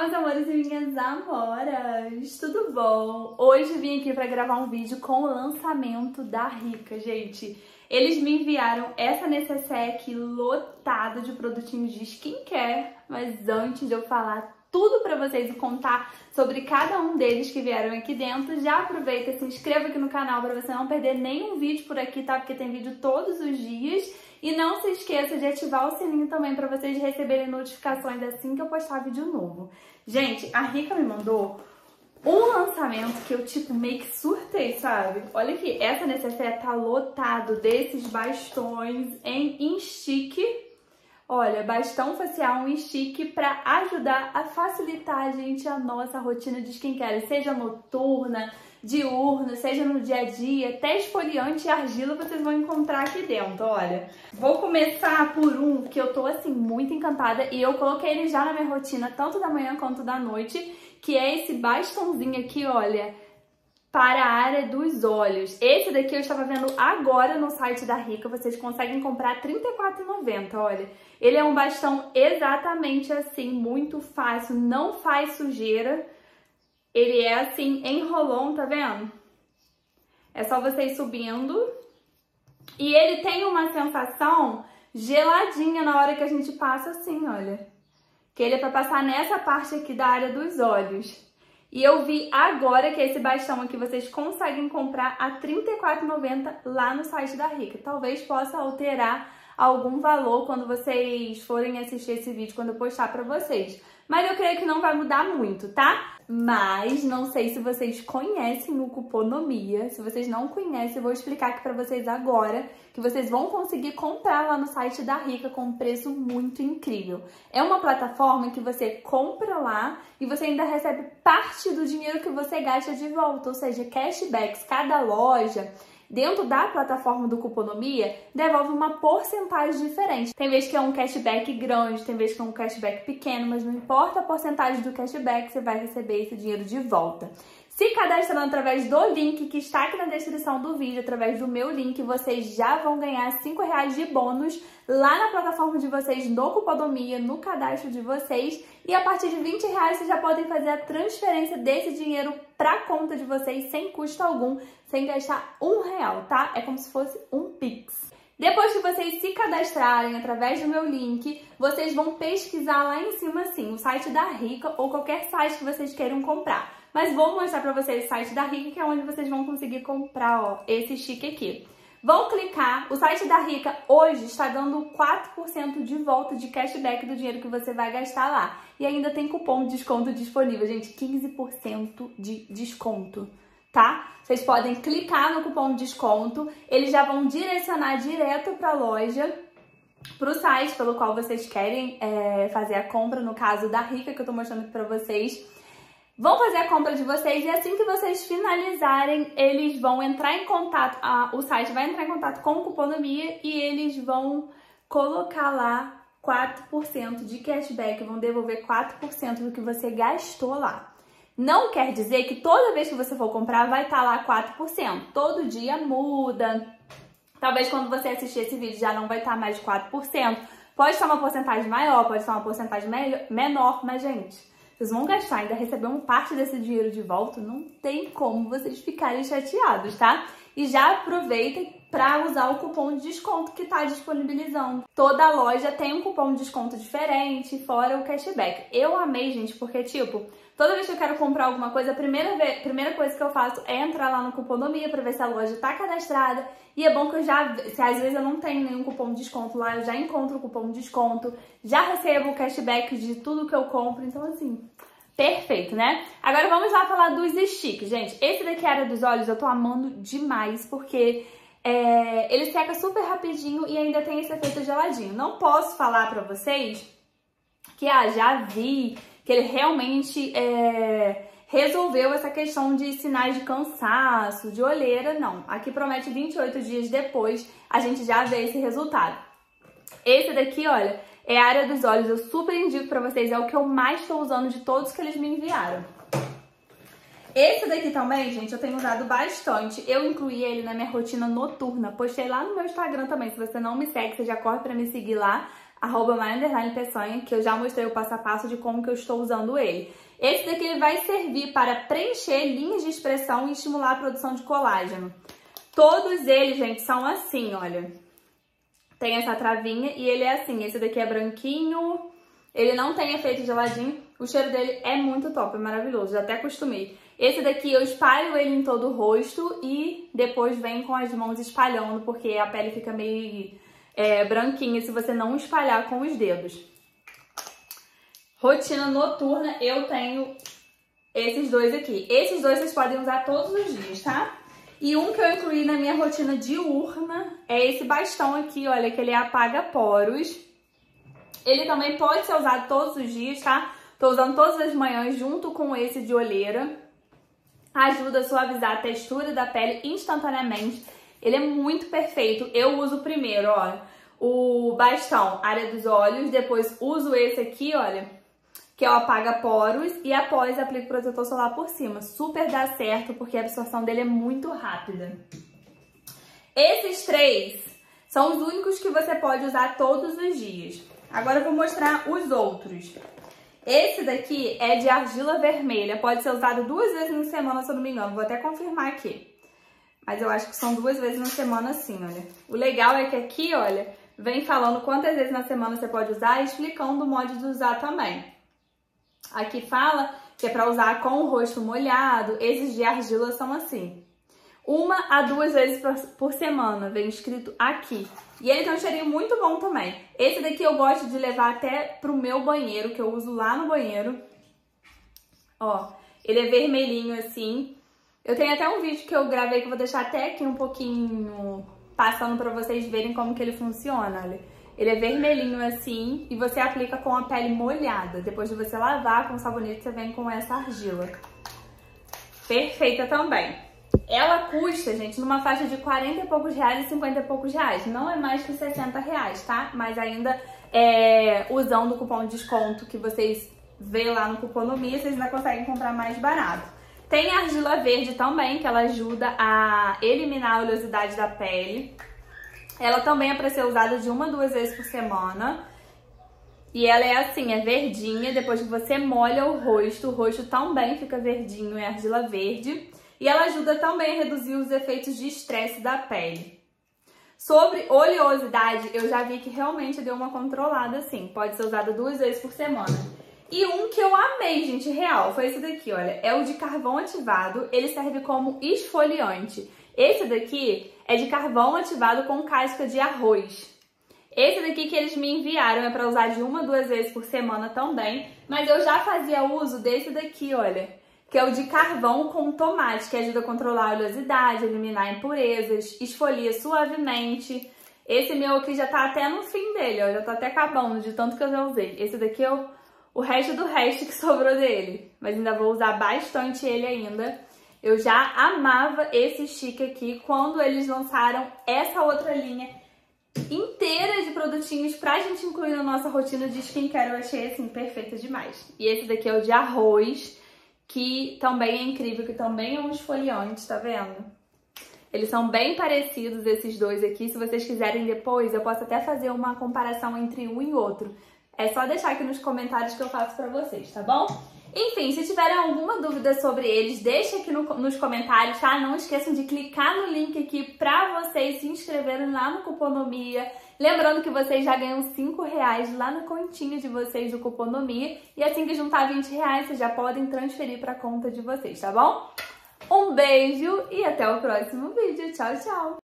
meus amores e minhas amoras! Tudo bom? Hoje eu vim aqui para gravar um vídeo com o lançamento da Rica, gente. Eles me enviaram essa necessaire aqui lotada de produtinhos de skincare, mas antes de eu falar tudo para vocês e contar sobre cada um deles que vieram aqui dentro, já aproveita, se inscreva aqui no canal para você não perder nenhum vídeo por aqui, tá? Porque tem vídeo todos os dias. E não se esqueça de ativar o sininho também para vocês receberem notificações assim que eu postar vídeo novo. Gente, a Rica me mandou um lançamento que eu, tipo, meio que surtei, sabe? Olha aqui, essa necessaire tá lotado desses bastões em stick. Olha, bastão facial em stick para ajudar a facilitar, gente, a nossa rotina de skincare, seja noturna, diurno, seja no dia a dia, até esfoliante e argila vocês vão encontrar aqui dentro, olha. Vou começar por um que eu tô, assim, muito encantada e eu coloquei ele já na minha rotina, tanto da manhã quanto da noite, que é esse bastãozinho aqui, olha, para a área dos olhos. Esse daqui eu estava vendo agora no site da Rica, vocês conseguem comprar R$34,90, olha. Ele é um bastão exatamente assim, muito fácil, não faz sujeira, ele é assim, em rolon, tá vendo? É só você ir subindo. E ele tem uma sensação geladinha na hora que a gente passa assim, olha. Que ele é pra passar nessa parte aqui da área dos olhos. E eu vi agora que esse bastão aqui vocês conseguem comprar a R$ 34,90 lá no site da Rica. Talvez possa alterar algum valor quando vocês forem assistir esse vídeo, quando eu postar pra vocês. Mas eu creio que não vai mudar muito, tá? Mas não sei se vocês conhecem o Cuponomia. Se vocês não conhecem, eu vou explicar aqui pra vocês agora que vocês vão conseguir comprar lá no site da Rica com um preço muito incrível. É uma plataforma que você compra lá e você ainda recebe parte do dinheiro que você gasta de volta, ou seja, cashbacks. Cada loja dentro da plataforma do Cuponomia, devolve uma porcentagem diferente. Tem vezes que é um cashback grande, tem vezes que é um cashback pequeno, mas não importa a porcentagem do cashback, você vai receber esse dinheiro de volta. Se cadastrando através do link que está aqui na descrição do vídeo, através do meu link, vocês já vão ganhar 5 reais de bônus lá na plataforma de vocês, no Cupodomia, no cadastro de vocês. E a partir de 20 reais vocês já podem fazer a transferência desse dinheiro para a conta de vocês sem custo algum, sem gastar um real, tá? É como se fosse um Pix. Depois que vocês se cadastrarem através do meu link, vocês vão pesquisar lá em cima, assim, o site da Rica ou qualquer site que vocês queiram comprar. Mas vou mostrar pra vocês o site da Rica, que é onde vocês vão conseguir comprar, ó, esse chique aqui. Vão clicar, o site da Rica hoje está dando 4% de volta de cashback do dinheiro que você vai gastar lá. E ainda tem cupom de desconto disponível, gente, 15% de desconto, tá? Vocês podem clicar no cupom de desconto, eles já vão direcionar direto para a loja, para o site pelo qual vocês querem é, fazer a compra, no caso da Rica, que eu estou mostrando aqui para vocês. Vão fazer a compra de vocês e assim que vocês finalizarem, eles vão entrar em contato, a, o site vai entrar em contato com o Cuponomia e eles vão colocar lá 4% de cashback, vão devolver 4% do que você gastou lá. Não quer dizer que toda vez que você for comprar vai estar lá 4%. Todo dia muda. Talvez quando você assistir esse vídeo já não vai estar mais 4%. Pode estar uma porcentagem maior, pode estar uma porcentagem menor, mas gente, vocês vão gastar, ainda receber uma parte desse dinheiro de volta, não tem como vocês ficarem chateados, tá? E já aproveitem para usar o cupom de desconto que está disponibilizando. Toda loja tem um cupom de desconto diferente, fora o cashback. Eu amei, gente, porque, tipo, toda vez que eu quero comprar alguma coisa, a primeira, vez, primeira coisa que eu faço é entrar lá no Cuponomia para ver se a loja está cadastrada. E é bom que eu já, se às vezes eu não tenho nenhum cupom de desconto lá, eu já encontro o cupom de desconto, já recebo o cashback de tudo que eu compro. Então, assim, Perfeito, né? Agora vamos lá falar dos sticks, gente. Esse daqui, área dos olhos, eu tô amando demais, porque é, ele seca super rapidinho e ainda tem esse efeito geladinho. Não posso falar pra vocês que, ah, já vi que ele realmente é, resolveu essa questão de sinais de cansaço, de olheira, não. Aqui promete 28 dias depois a gente já vê esse resultado. Esse daqui, olha, é a área dos olhos, eu super indico pra vocês, é o que eu mais estou usando de todos que eles me enviaram. Esse daqui também, gente, eu tenho usado bastante. Eu incluí ele na minha rotina noturna. Postei lá no meu Instagram também. Se você não me segue, você já corre pra me seguir lá. arroba que eu já mostrei o passo a passo de como que eu estou usando ele. Esse daqui ele vai servir para preencher linhas de expressão e estimular a produção de colágeno. Todos eles, gente, são assim, olha. Tem essa travinha e ele é assim. Esse daqui é branquinho, ele não tem efeito geladinho. O cheiro dele é muito top, é maravilhoso, já até acostumei. Esse daqui eu espalho ele em todo o rosto e depois vem com as mãos espalhando, porque a pele fica meio é, branquinha se você não espalhar com os dedos. Rotina noturna, eu tenho esses dois aqui. Esses dois vocês podem usar todos os dias, tá? E um que eu incluí na minha rotina diurna é esse bastão aqui, olha, que ele apaga poros. Ele também pode ser usado todos os dias, tá? Tô usando todas as manhãs junto com esse de olheira. Ajuda a suavizar a textura da pele instantaneamente. Ele é muito perfeito. Eu uso primeiro, ó, o bastão, área dos olhos. Depois uso esse aqui, olha, que é o apaga poros e após aplico protetor solar por cima. Super dá certo porque a absorção dele é muito rápida. Esses três são os únicos que você pode usar todos os dias. Agora eu vou mostrar os outros. Esse daqui é de argila vermelha, pode ser usado duas vezes na semana, se eu não me engano. Vou até confirmar aqui. Mas eu acho que são duas vezes na semana sim, olha. O legal é que aqui, olha, vem falando quantas vezes na semana você pode usar e explicando o modo de usar também. Aqui fala que é para usar com o rosto molhado. Esses de argila são assim. Uma a duas vezes por semana, vem escrito aqui. E ele tem um cheirinho muito bom também. Esse daqui eu gosto de levar até pro meu banheiro, que eu uso lá no banheiro. Ó, ele é vermelhinho assim. Eu tenho até um vídeo que eu gravei que eu vou deixar até aqui um pouquinho passando pra vocês verem como que ele funciona, olha. Ele é vermelhinho assim e você aplica com a pele molhada. Depois de você lavar com sabonete, você vem com essa argila. Perfeita também. Ela custa, gente, numa faixa de 40 e poucos reais e 50 e poucos reais. Não é mais que 60 reais, tá? Mas ainda é, usando o cupom de desconto que vocês vê lá no Cuponomia, vocês ainda conseguem comprar mais barato. Tem argila verde também, que ela ajuda a eliminar a oleosidade da pele. Ela também é para ser usada de uma a duas vezes por semana. E ela é assim, é verdinha, depois que você molha o rosto, o rosto também fica verdinho, é argila verde. E ela ajuda também a reduzir os efeitos de estresse da pele. Sobre oleosidade, eu já vi que realmente deu uma controlada assim, pode ser usada duas vezes por semana. E um que eu amei, gente, real, foi esse daqui, olha, é o de carvão ativado, ele serve como esfoliante. Esse daqui é de carvão ativado com casca de arroz. Esse daqui que eles me enviaram é para usar de uma, duas vezes por semana também, mas eu já fazia uso desse daqui, olha, que é o de carvão com tomate, que ajuda a controlar a oleosidade, eliminar impurezas, esfolia suavemente. Esse meu aqui já tá até no fim dele, ó, já tá até acabando de tanto que eu já usei. Esse daqui é o, o resto do resto que sobrou dele, mas ainda vou usar bastante ele ainda. Eu já amava esse stick aqui quando eles lançaram essa outra linha inteira de produtinhos pra gente incluir na nossa rotina de skincare. Eu achei, assim, perfeita demais. E esse daqui é o de arroz, que também é incrível, que também é um esfoliante, tá vendo? Eles são bem parecidos, esses dois aqui. Se vocês quiserem depois, eu posso até fazer uma comparação entre um e outro. É só deixar aqui nos comentários que eu faço pra vocês, tá bom? Enfim, se tiverem alguma dúvida sobre eles, deixa aqui no, nos comentários, tá? Não esqueçam de clicar no link aqui pra vocês se inscreverem lá no Cuponomia. Lembrando que vocês já ganham 5 reais lá na continha de vocês do Cuponomia. E assim que juntar 20 reais, vocês já podem transferir pra conta de vocês, tá bom? Um beijo e até o próximo vídeo. Tchau, tchau!